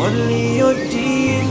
Only your deep